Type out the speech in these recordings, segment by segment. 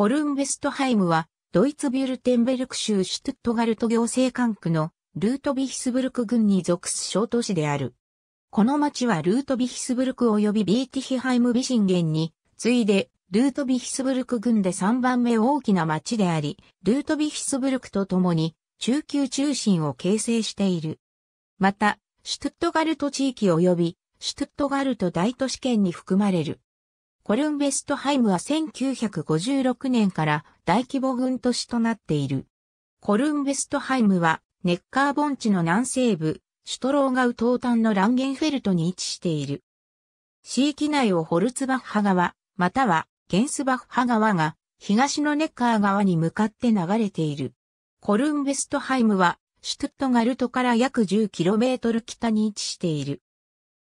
コルンベストハイムは、ドイツビュルテンベルク州シュトゥットガルト行政管区のルートビヒスブルク郡に属す小都市である。この町はルートビヒスブルク及びビーティヒハイムビシンゲンに、次いで、ルートビヒスブルク郡で3番目大きな町であり、ルートビヒスブルクと共に中級中心を形成している。また、シュトゥットガルト地域及びシュトゥットガルト大都市圏に含まれる。コルンベストハイムは1956年から大規模軍都市となっている。コルンベストハイムはネッカー盆地の南西部、シュトローガウ東端のランゲンフェルトに位置している。地域内をホルツバッハ川、またはゲンスバッハ川が東のネッカー川に向かって流れている。コルンベストハイムはシュトゥットガルトから約 10km 北に位置している。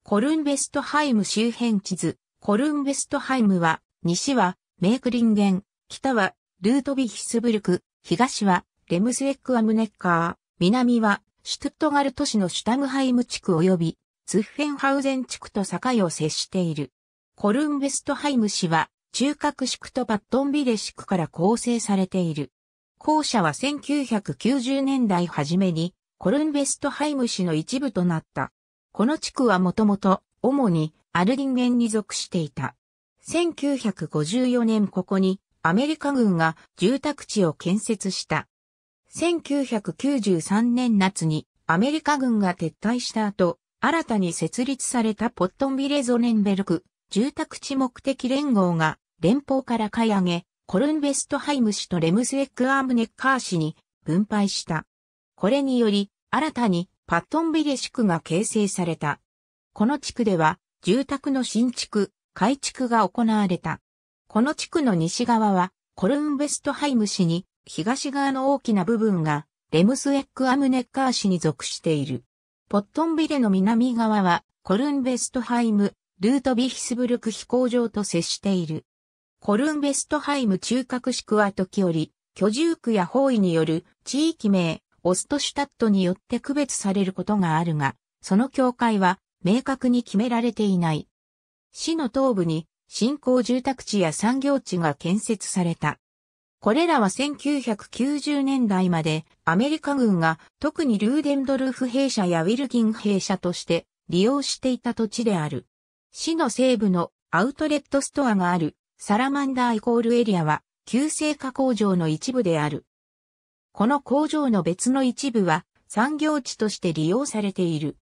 コルンベストハイム周辺地図、コルンベストハイムは、西はメークリンゲン、北はルートビヒスブルク、東はレムスエックアムネッカー、南はシュトゥットガルト市のシュタムハイム地区及びツッフェンハウゼン地区と境を接している。コルンベストハイム市は中核地区とパットンビレ地区から構成されている。後者は1990年代初めにコルンベストハイム市の一部となった。この地区はもともと主にアルリンゲンに属していた。1954年ここにアメリカ軍が住宅地を建設した。1993年夏にアメリカ軍が撤退した後、新たに設立されたポットンビレゾネンベルク住宅地目的連合が連邦から買い上げ、コルンベストハイム市とレムスエックアームネッカー市に分配した。これにより、新たにパットンビレ地区が形成された。この地区では、住宅の新築、改築が行われた。この地区の西側は、コルンベストハイム市に、東側の大きな部分が、レムスエックアムネッカー市に属している。ポットンビレの南側は、コルンベストハイム、ルートビヒスブルク飛行場と接している。コルンベストハイム中核地区は時折、居住区や方位による地域名、オストシュタットによって区別されることがあるが、その境界は明確に決められていない。市の東部に新興住宅地や産業地が建設された。これらは1990年代までアメリカ軍が特にルーデンドルフ兵舎やウィルキン兵舎として利用していた土地である。市の西部のアウトレットストアがあるサラマンダーイコールエリアは旧製靴工場の一部である。この工場の別の一部は産業地として利用されている。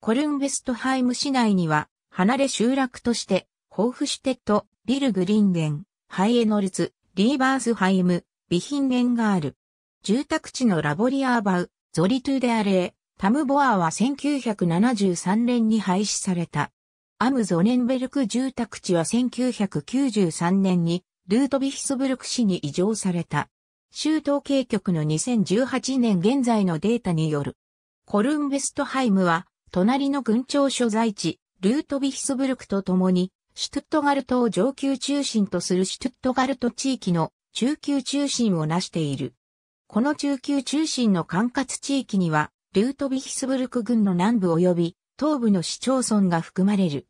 コルンベストハイム市内には、離れ集落として、ホーフシュテット、ビルグリンデン、ハイエノルツ、リーバースハイム、ビヒンゲンがある。住宅地のラボリアーバウ、ゾリトゥデアレー、タムボアは1973年に廃止された。アムゾネンベルク住宅地は1993年にルートビヒスブルク市に移譲された。州統計局の2018年現在のデータによる。コルンベストハイムは隣の軍庁所在地、ルートビヒスブルクと共に、シュトゥットガルトを上級中心とするシュトゥットガルト地域の中級中心を成している。この中級中心の管轄地域には、ルートビヒスブルク郡の南部及び東部の市町村が含まれる。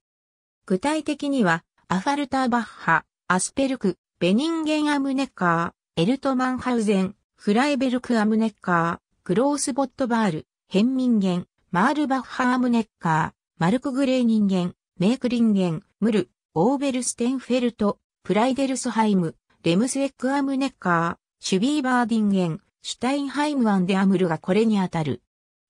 具体的には、アファルターバッハ、アスペルク、ベニンゲンアムネッカー、エルトマンハウゼン、フライベルクアムネッカー、グロースボットバール、ヘンミンゲン、マールバッハームネッカー、マルクグレーニンゲン、メークリンゲン、ムル、オーベルステンフェルト、プライデルスハイム、レムスエックアムネッカー、シュビーバーディンゲン、シュタインハイムアンデアムルがこれにあたる。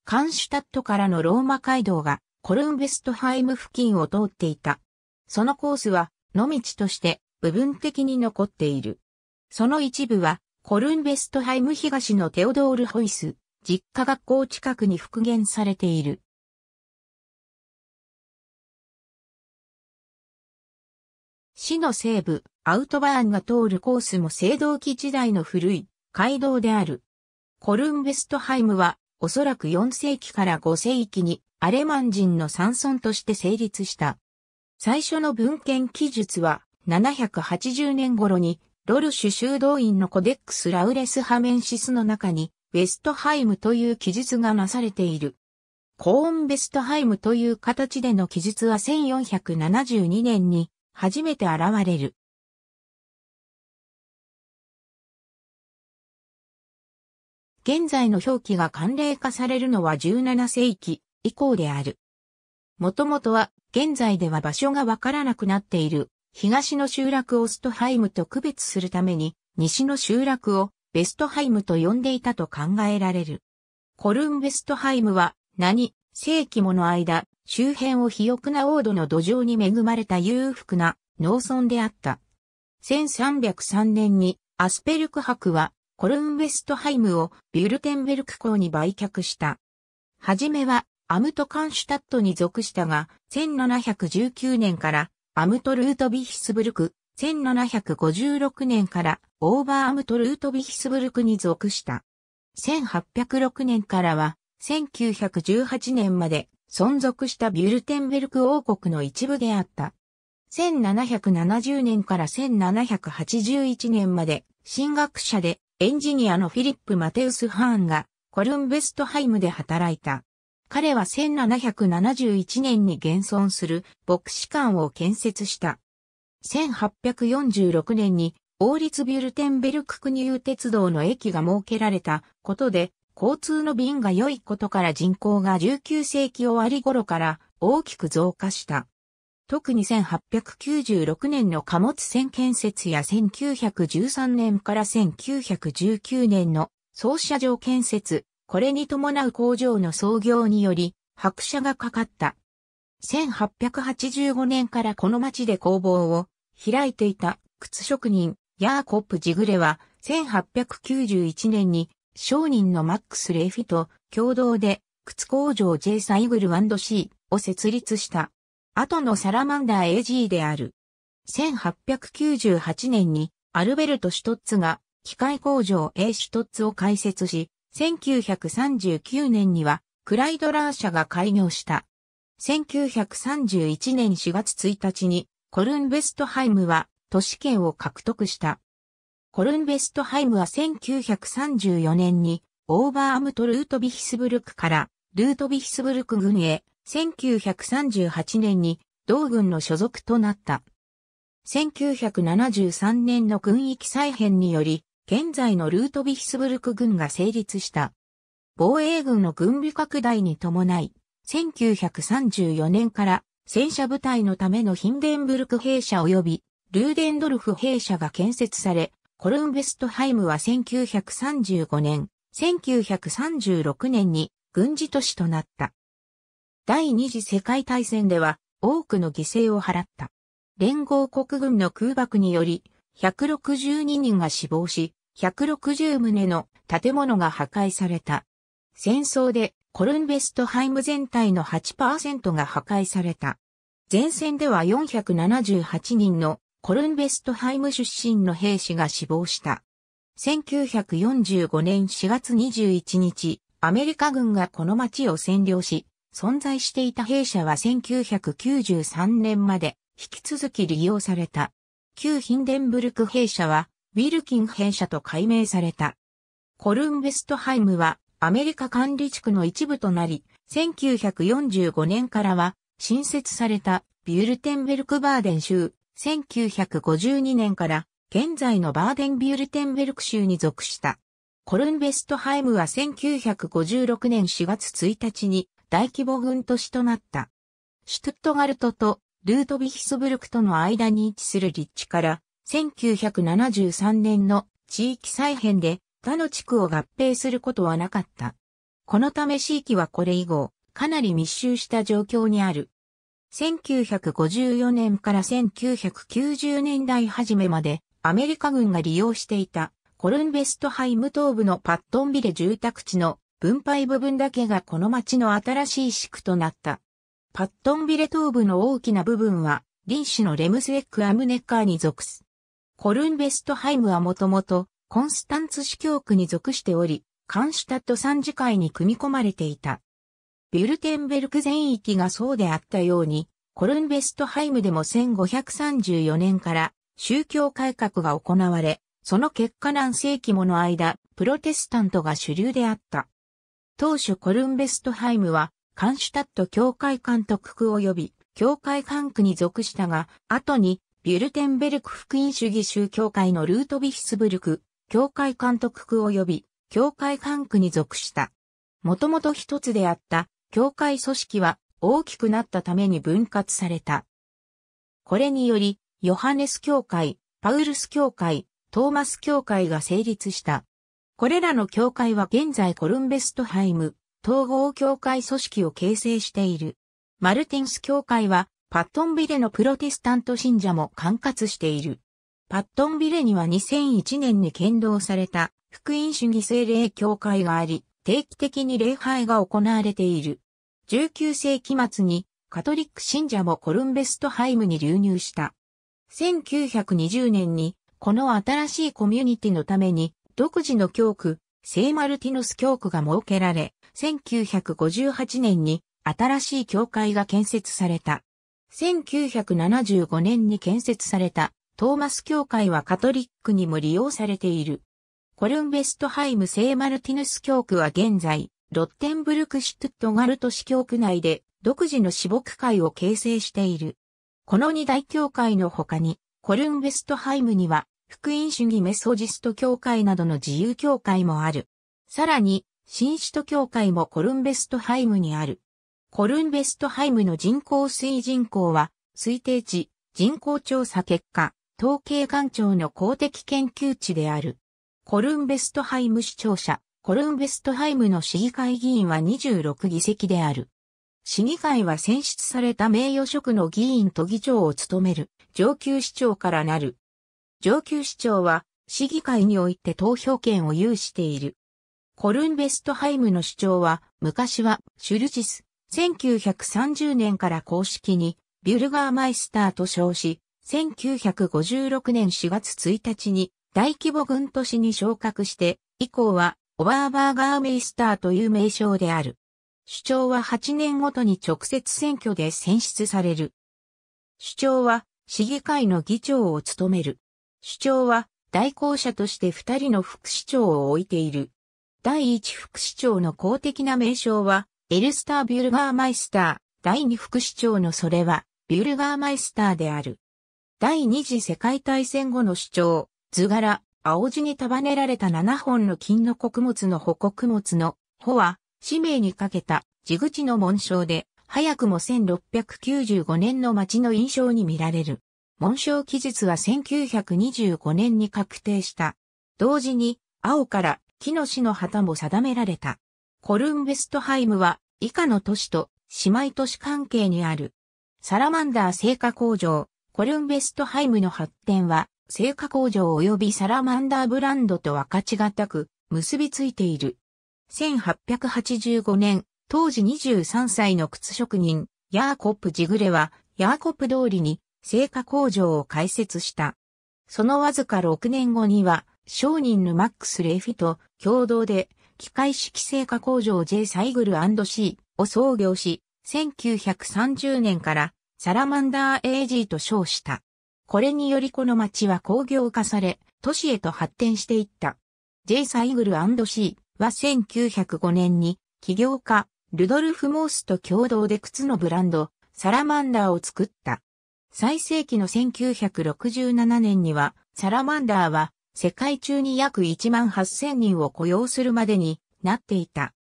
カンシュタットからのローマ街道がコルンベストハイム付近を通っていた。そのコースは野道として部分的に残っている。その一部はコルンベストハイム東のテオドール・ホイス、実科学校近くに復元されている。市の西部、アウトバーンが通るコースも青銅器時代の古い街道である。コルンベストハイムはおそらく4世紀から5世紀にアレマン人の山村として成立した。最初の文献記述は780年頃にロルシュ修道院のコデックス・ラウレス・ハメンシスの中にウェストハイムという記述がなされている。コルンベストハイムという形での記述は1472年に初めて現れる。現在の表記が慣例化されるのは17世紀以降である。もともとは現在では場所がわからなくなっている東の集落オストハイムと区別するために西の集落をベストハイムと呼んでいたと考えられる。コルンベストハイムは何？世紀もの間周辺を肥沃な黄土の土壌に恵まれた裕福な農村であった。1303年にアスペルク博はコルンベストハイムをビュルテンベルク港に売却した。はじめはアムトカンシュタットに属したが、1719年からアムトルートビヒスブルク、1756年からオーバーアムトルートビヒスブルクに属した。1806年からは1918年まで存続したビュルテンベルク王国の一部であった。1770年から1781年まで神学者でエンジニアのフィリップ・マテウス・ハーンがコルンベストハイムで働いた。彼は1771年に現存する牧師館を建設した。1846年に王立ビュルテンベルククニュー鉄道の駅が設けられたことで交通の便が良いことから人口が19世紀終わり頃から大きく増加した。特に1896年の貨物船建設や1913年から1919年の操車場建設、これに伴う工場の創業により、拍車がかかった。1885年からこの町で工房を開いていた靴職人ヤーコップ・ジグレは1891年に商人のマックス・レイフィと共同で靴工場 J サイグル &C を設立した。後のサラマンダー AG である。1898年にアルベルト・シュトッツが機械工場 A シュトッツを開設し、1939年にはクライドラー社が開業した。1931年4月1日にコルンベストハイムは都市圏を獲得した。コルンベストハイムは1934年にオーバーアムトルートビヒスブルクからルートビヒスブルク軍へ1938年に同軍の所属となった。1973年の軍域再編により、現在のルートビヒスブルク軍が成立した。防衛軍の軍備拡大に伴い、1934年から戦車部隊のためのヒンデンブルク兵舎及びルーデンドルフ兵舎が建設され、コルンベストハイムは1935年、1936年に軍事都市となった。第二次世界大戦では多くの犠牲を払った。連合国軍の空爆により162人が死亡し、160棟の建物が破壊された。戦争でコルンベストハイム全体の8%が破壊された。前線では478人のコルンベストハイム出身の兵士が死亡した。1945年4月21日、アメリカ軍がこの町を占領し、存在していた兵舎は1993年まで引き続き利用された。旧ヒンデンブルク兵舎はウィルキン兵舎と改名された。コルンベストハイムはアメリカ管理地区の一部となり、1945年からは新設されたビュルテンベルクバーデン州、1952年から現在のバーデンビュルテンベルク州に属した。コルンベストハイムは1956年4月1日に大規模軍都市となった。シュトゥットガルトとルートビヒスブルクとの間に位置する立地から1973年の地域再編で他の地区を合併することはなかった。このため地域はこれ以後かなり密集した状況にある。1954年から1990年代初めまでアメリカ軍が利用していたコルンベストハイム東部のパットンビレ住宅地の分配部分だけがこの町の新しい地区となった。パットンビレ東部の大きな部分は、臨市のレムスウェックアムネッカーに属す。コルンベストハイムはもともと、コンスタンツ市教区に属しており、カンシュタット参事会に組み込まれていた。ビュルテンベルク全域がそうであったように、コルンベストハイムでも1534年から宗教改革が行われ、その結果何世紀もの間、プロテスタントが主流であった。当初コルンベストハイムは、カンシュタット教会監督区及び、教会管区に属したが、後に、ビュルテンベルク福音主義宗教会のルートビヒスブルク、教会監督区及び、教会管区に属した。もともと一つであった教会組織は大きくなったために分割された。これにより、ヨハネス教会、パウルス教会、トーマス教会が成立した。これらの教会は現在コルンベストハイム、統合教会組織を形成している。マルティンス教会はパットンビレのプロテスタント信者も管轄している。パットンビレには2001年に建造された福音主義精霊教会があり、定期的に礼拝が行われている。19世紀末にカトリック信者もコルンベストハイムに流入した。1920年にこの新しいコミュニティのために独自の教区、聖マルティノス教区が設けられ、1958年に新しい教会が建設された。1975年に建設されたトーマス教会はカトリックにも利用されている。コルンベストハイム聖マルティヌス教区は現在、ロッテンブルクシュトットガルト市教区内で独自の死牧会を形成している。この二大教会の他に、コルンベストハイムには、福音主義メソジスト教会などの自由教会もある。さらに、新首都教会もコルンベストハイムにある。コルンベストハイムの人口推人口は、推定値、人口調査結果、統計官庁の公的研究地である。コルンベストハイム市庁舎、コルンベストハイムの市議会議員は26議席である。市議会は選出された名誉職の議員と議長を務める上級市長からなる。上級市長は市議会において投票権を有している。コルンベストハイムの市長は昔はシュルチス、1930年から公式にビュルガーマイスターと称し、1956年4月1日に大規模軍都市に昇格して、以降はオバーバーガーメイスターという名称である。首長は8年ごとに直接選挙で選出される。首長は市議会の議長を務める。首長は代行者として2人の副市長を置いている。第一副市長の公的な名称はエルスター・ビュルガーマイスター。第二副市長のそれはビュルガーマイスターである。第二次世界大戦後の主張、図柄、青地に束ねられた7本の金の穀物の保穀物の、穂は、使命にかけた、地口の紋章で、早くも1695年の町の印象に見られる。紋章記述は1925年に確定した。同時に、青から木の死の旗も定められた。コルンベストハイムは、以下の都市と姉妹都市関係にある。サラマンダー製菓工場、コルンベストハイムの発展は、製菓工場及びサラマンダーブランドと分かちがたく結びついている。1885年、当時23歳の靴職人、ヤーコップ・ジグレは、ヤーコップ通りに製菓工場を開設した。そのわずか6年後には、商人のマックス・レフィと共同で、機械式製菓工場 J サイグル &C を創業し、1930年からサラマンダー AG と称した。これによりこの町は工業化され、都市へと発展していった。J サイグル &C は1905年に起業家ルドルフ・モースと共同で靴のブランドサラマンダーを作った。最盛期の1967年にはサラマンダーは世界中に約1万8000人を雇用するまでになっていた。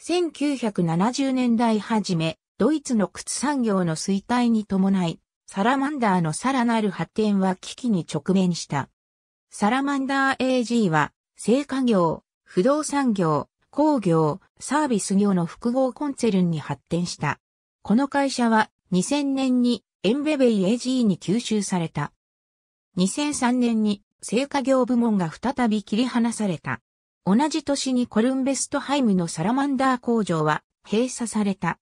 1970年代初め、ドイツの靴産業の衰退に伴い、サラマンダーのさらなる発展は危機に直面した。サラマンダー AG は、製菓業、不動産業、工業、サービス業の複合コンツェルンに発展した。この会社は2000年にエンベベイ AG に吸収された。2003年に製菓業部門が再び切り離された。同じ年にコルンベストハイムのサラマンダー工場は閉鎖された。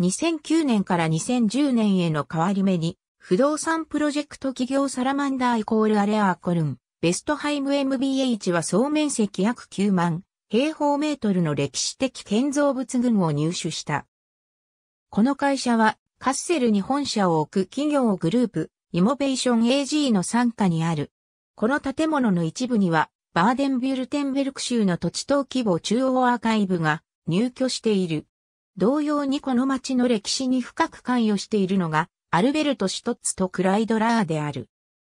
2009年から2010年への変わり目に、不動産プロジェクト企業サラマンダーイコールアレアーコルン、ベストハイム MBH は総面積約9万平方メートルの歴史的建造物群を入手した。この会社はカッセルに本社を置く企業グループ、イモベーション AG の参加にある。この建物の一部には、バーデンビュルテンベルク州の土地等規模中央アーカイブが入居している。同様にこの町の歴史に深く関与しているのが、アルベルト・シュトッツとクライドラーである。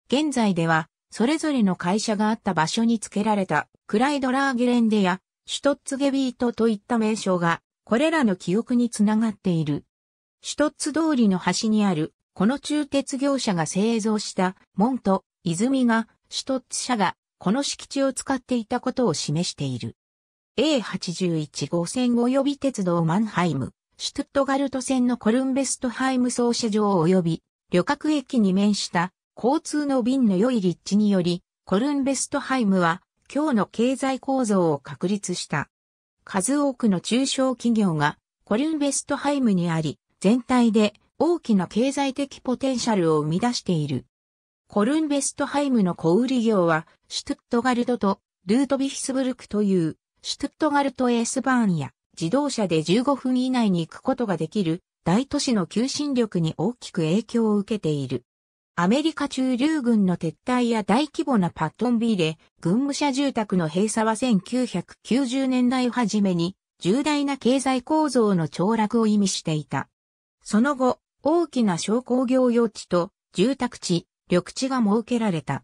現在では、それぞれの会社があった場所に付けられた、クライドラーゲレンデや、シュトッツゲビートといった名称が、これらの記憶につながっている。シュトッツ通りの端にある、この中鉄業者が製造した門と泉が、シュトッツ社がこの敷地を使っていたことを示している。A81 号線及び鉄道マンハイム、シュトゥットガルト線のコルンベストハイム操車場及び旅客駅に面した交通の便の良い立地により、コルンベストハイムは今日の経済構造を確立した。数多くの中小企業がコルンベストハイムにあり、全体で大きな経済的ポテンシャルを生み出している。コルンベストハイムの小売業は、シュトゥットガルトとルートビヒスブルクという、シュトゥットガルトエースバーンや自動車で15分以内に行くことができる大都市の求心力に大きく影響を受けている。アメリカ中流軍の撤退や大規模なパットンビーレ、軍務者住宅の閉鎖は1990年代初めに重大な経済構造の凋落を意味していた。その後、大きな小工業用地と住宅地、緑地が設けられた。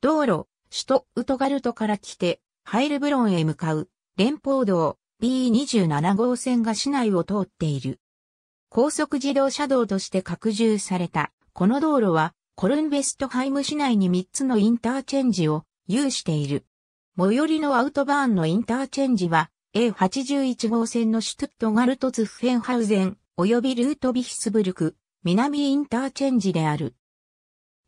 道路、首都ウトガルトから来て、ハイルブロンへ向かう連邦道 B27 号線が市内を通っている。高速自動車道として拡充されたこの道路は、コルンベストハイム市内に3つのインターチェンジを有している。最寄りのアウトバーンのインターチェンジは、A81 号線のシュトゥットガルトツフェンハウゼン、及びルートビヒスブルク、南インターチェンジである。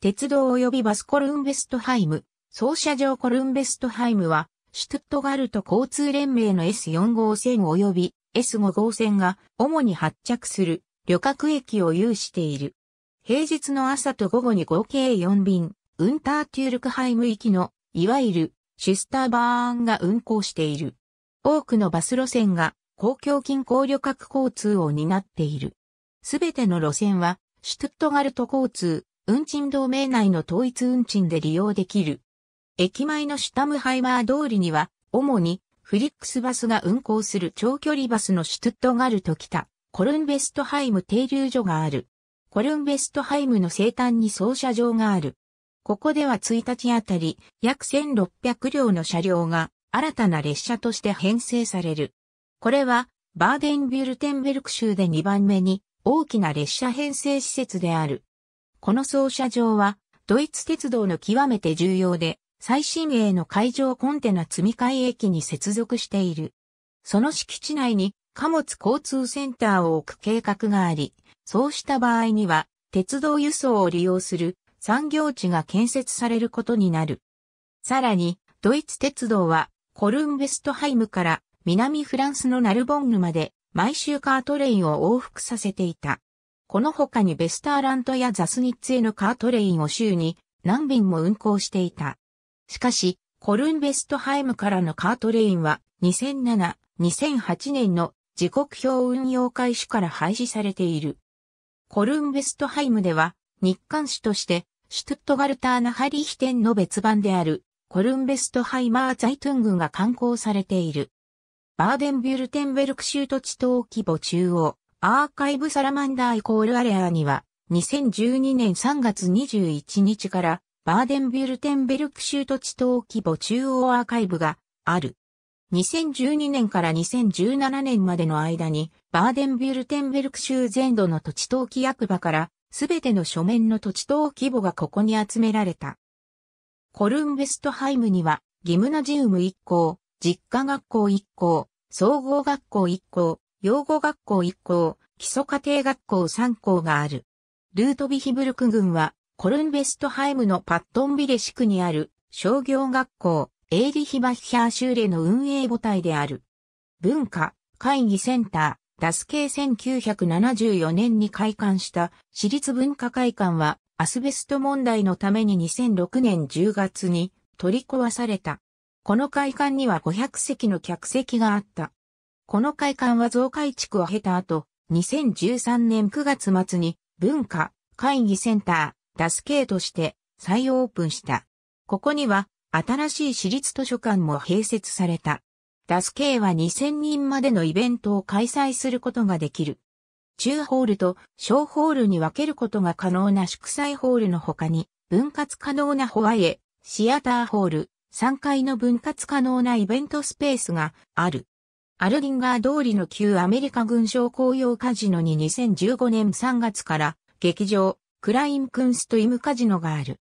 鉄道及びバスコルンベストハイム、操車場コルンベストハイムは、シュトットガルト交通連盟の S4 号線及び S5 号線が主に発着する旅客駅を有している。平日の朝と午後に合計4便、ウンターテュールクハイム行きの、いわゆるシュスターバーンが運行している。多くのバス路線が公共近郊旅客交通を担っている。すべての路線は、シュトゥットガルト交通、運賃同盟内の統一運賃で利用できる。駅前のシュタムハイマー通りには、主にフリックスバスが運行する長距離バスのシュトゥットガルト北、コルンベストハイム停留所がある。コルンベストハイムの西端に操車場がある。ここでは1日あたり約1600両の車両が新たな列車として編成される。これはバーデンビュルテンベルク州で2番目に大きな列車編成施設である。この操車場はドイツ鉄道の極めて重要で最新鋭の海上コンテナ積み替え駅に接続している。その敷地内に貨物交通センターを置く計画があり、そうした場合には、鉄道輸送を利用する産業地が建設されることになる。さらに、ドイツ鉄道は、コルンベストハイムから南フランスのナルボンヌまで毎週カートレインを往復させていた。この他にベスターラントやザスニッツへのカートレインを週に何便も運行していた。しかし、コルンベストハイムからのカートレインは2007、2008年の時刻表運用開始から廃止されている。コルンベストハイムでは、日刊誌として、シュトゥットガルターナハリヒテンの別版である、コルンベストハイマーザイトゥングが刊行されている。バーデンビュルテンベルク州土地等規模中央、アーカイブサラマンダーイコールアレアには、2012年3月21日から、バーデンビュルテンベルク州土地等規模中央アーカイブがある。2012年から2017年までの間に、バーデンビュルテンベルク州全土の土地登記役場から、すべての書面の土地登記簿がここに集められた。コルンベストハイムには、ギムナジウム1校、実家学校1校、総合学校1校、養護学校1校、基礎家庭学校3校がある。ルートビヒブルク郡は、コルンベストハイムのパットンビレシクにある商業学校、エーリヒバヒャーシューレの運営母体である。文化、会議センター、ダス系1974年に開館した私立文化会館はアスベスト問題のために2006年10月に取り壊された。この会館には500席の客席があった。この会館は増改築を経た後、2013年9月末に文化、会議センターダスケーとして再オープンした。ここには新しい私立図書館も併設された。ダスケイは2000人までのイベントを開催することができる。中ホールと小ホールに分けることが可能な祝祭ホールの他に、分割可能なホワイエ、シアターホール、3階の分割可能なイベントスペースがある。アルリンガー通りの旧アメリカ軍商工用カジノに2015年3月から劇場クラインクンストイムカジノがある。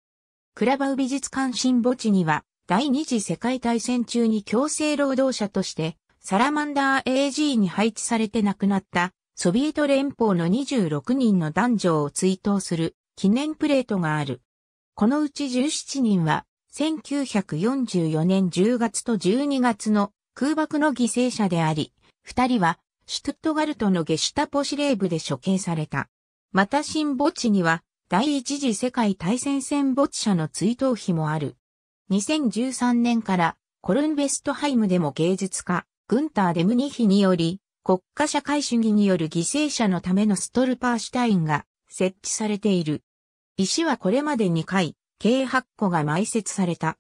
クラバウ美術館新墓地には第二次世界大戦中に強制労働者としてサラマンダー AG に配置されて亡くなったソビエト連邦の26人の男女を追悼する記念プレートがある。このうち17人は1944年10月と12月の空爆の犠牲者であり、二人はシュトゥットガルトのゲシュタポ司令部で処刑された。また新墓地には第一次世界大戦戦没者の追悼碑もある。2013年からコルンベストハイムでも芸術家、グンター・デムニヒにより国家社会主義による犠牲者のためのストルパーシュタインが設置されている。石はこれまで2回、計8個が埋設された。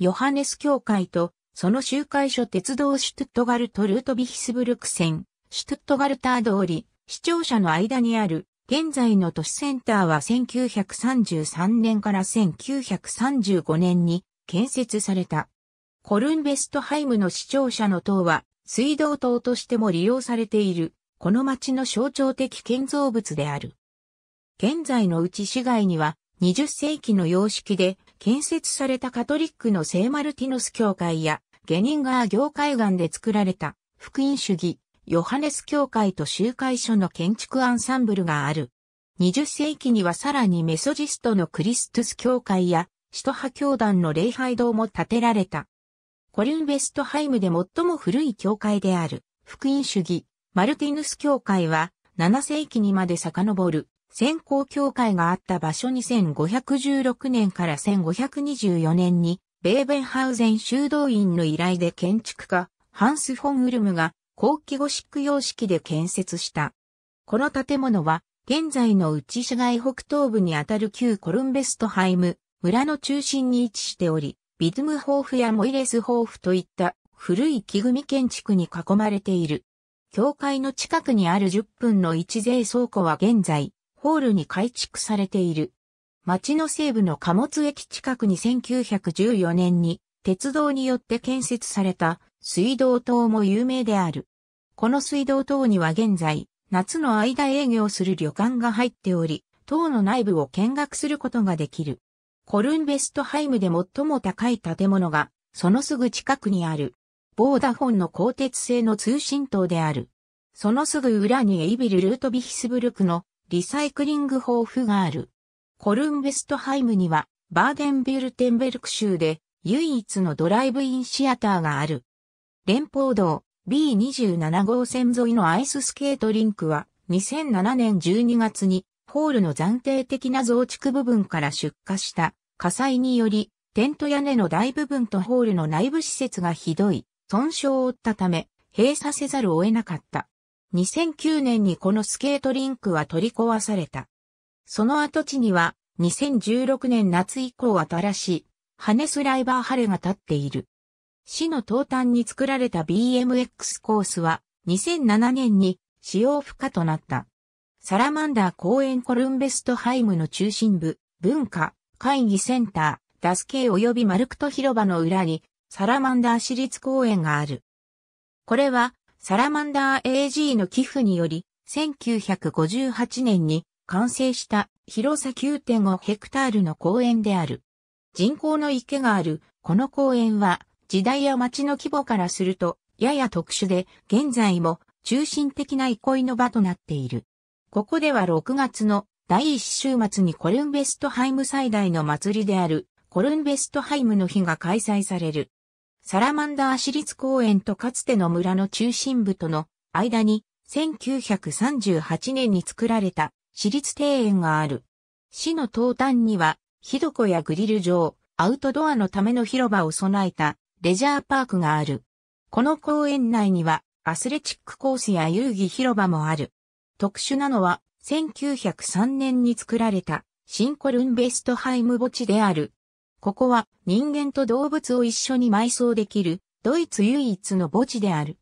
ヨハネス教会とその集会所鉄道シュトゥットガルトルートビヒスブルク線、シュトゥットガルター通り、視聴者の間にある、現在の都市センターは1933年から1935年に建設された。コルンベストハイムの視聴者の塔は、水道塔としても利用されている、この町の象徴的建造物である。現在のうち市街には、20世紀の様式で建設されたカトリックの聖マルティノス教会やゲニンガー業海岸で作られた福音主義、ヨハネス教会と集会所の建築アンサンブルがある。20世紀にはさらにメソジストのクリストス教会や使徒派教団の礼拝堂も建てられた。コリンベストハイムで最も古い教会である福音主義、マルティヌス教会は7世紀にまで遡る先行教会があった場所に1516年から1524年にベーベンハウゼン修道院の依頼で建築家、ハンス・フォン・ウルムが後期ゴシック様式で建設した。この建物は、現在の内市街北東部にあたる旧コルンベストハイム、村の中心に位置しており、ビズムホーフやモイレスホーフといった古い木組建築に囲まれている。教会の近くにある10分の一税倉庫は現在、ホールに改築されている。町の西部の貨物駅近くに1914年に鉄道によって建設された水道塔も有名である。この水道塔には現在、夏の間営業する旅館が入っており、塔の内部を見学することができる。コルンベストハイムで最も高い建物が、そのすぐ近くにある、ボーダフォンの鋼鉄製の通信塔である。そのすぐ裏にエイビル・ルートビヒスブルクのリサイクリング豊富がある。コルンベストハイムには、バーデンビュルテンベルク州で唯一のドライブインシアターがある。連邦道 B27 号線沿いのアイススケートリンクは2007年12月にホールの暫定的な増築部分から出火した火災によりテント屋根の大部分とホールの内部施設がひどい損傷を負ったため閉鎖せざるを得なかった。2009年にこのスケートリンクは取り壊された。その跡地には2016年夏以降新しいハネスライバーハレが立っている。市の東端に作られた BMX コースは2007年に使用不可となった。サラマンダー公園コルンベストハイムの中心部、文化、会議センター、ダスケ及びマルクト広場の裏にサラマンダー市立公園がある。これはサラマンダー AG の寄付により1958年に完成した広さ9.5ヘクタールの公園である。人工の池があるこの公園は時代や街の規模からするとやや特殊で現在も中心的な憩いの場となっている。ここでは6月の第1週末にコルンベストハイム最大の祭りであるコルンベストハイムの日が開催される。サラマンダー市立公園とかつての村の中心部との間に1938年に作られた私立庭園がある。市の東端には、火床やグリル場、アウトドアのための広場を備えたレジャーパークがある。この公園内にはアスレチックコースや遊戯広場もある。特殊なのは1903年に作られたシンコルンベストハイム墓地である。ここは人間と動物を一緒に埋葬できるドイツ唯一の墓地である。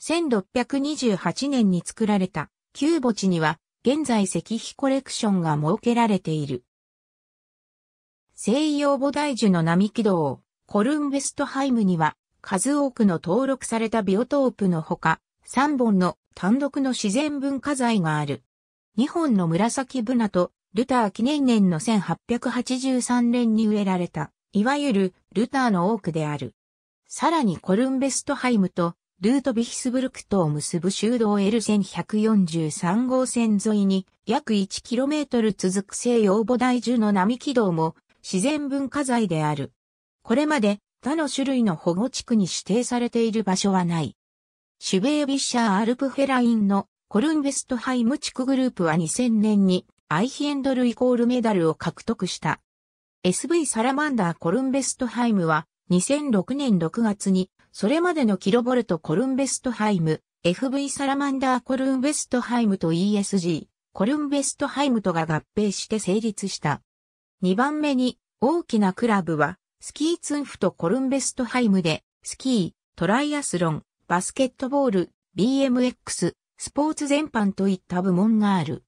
1628年に作られた旧墓地には現在石碑コレクションが設けられている。西洋菩提樹の並木道、コルンベストハイムには数多くの登録されたビオトープのほか、3本の単独の自然文化財がある。2本の紫ブナとルター記念年の1883年に植えられた、いわゆるルターの多くである。さらにコルンベストハイムとルートビヒスブルクとを結ぶ修道 L1143 号線沿いに約 1km 続く西洋母大樹の並木道も自然文化財である。これまで他の種類の保護地区に指定されている場所はない。シュベービッシャーアルプフェラインのコルンベストハイム地区グループは2000年にアイヒエンドルイコールメダルを獲得した。SV サラマンダーコルンベストハイムは2006年6月にそれまでのキロボルトコルンベストハイム、FV サラマンダーコルンベストハイムと ESG、コルンベストハイムとが合併して成立した。2番目に大きなクラブはスキーツンフとコルンベストハイムでスキー、トライアスロン、バスケットボール、BMX、スポーツ全般といった部門がある。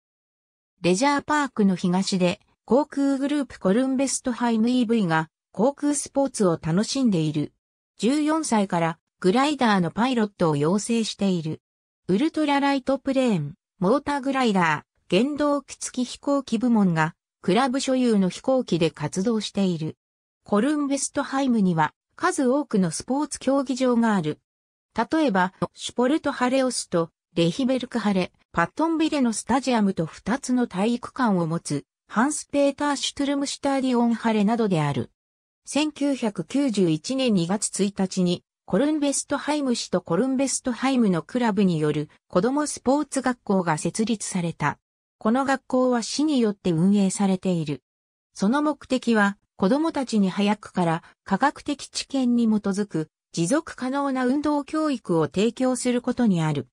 レジャーパークの東で航空グループコルンベストハイム EV が航空スポーツを楽しんでいる。14歳からグライダーのパイロットを養成している。ウルトラライトプレーン、モーターグライダー、原動機付き飛行機部門がクラブ所有の飛行機で活動している。コルンベストハイムには数多くのスポーツ競技場がある。例えば、シュポルトハレオスとレヒベルクハレ、パットンビレのスタジアムと2つの体育館を持つハンスペーター・シュトゥルムシュターディオンハレなどである。1991年2月1日にコルンベストハイム市とコルンベストハイムのクラブによる子供スポーツ学校が設立された。この学校は市によって運営されている。その目的は子供たちに早くから科学的知見に基づく持続可能な運動教育を提供することにある。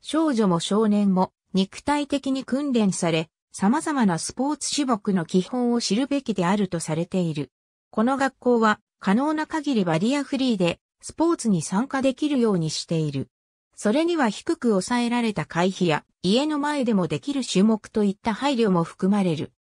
少女も少年も肉体的に訓練され、様々なスポーツ種目の基本を知るべきであるとされている。この学校は可能な限りバリアフリーでスポーツに参加できるようにしている。それには低く抑えられた回避や家の前でもできる種目といった配慮も含まれる。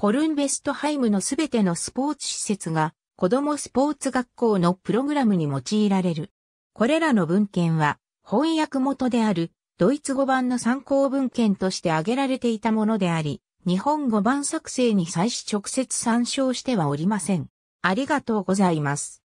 コルンベストハイムのすべてのスポーツ施設が子供スポーツ学校のプログラムに用いられる。これらの文献は翻訳元であるドイツ語版の参考文献として挙げられていたものであり、日本語版作成に際し直接参照してはおりません。ありがとうございます。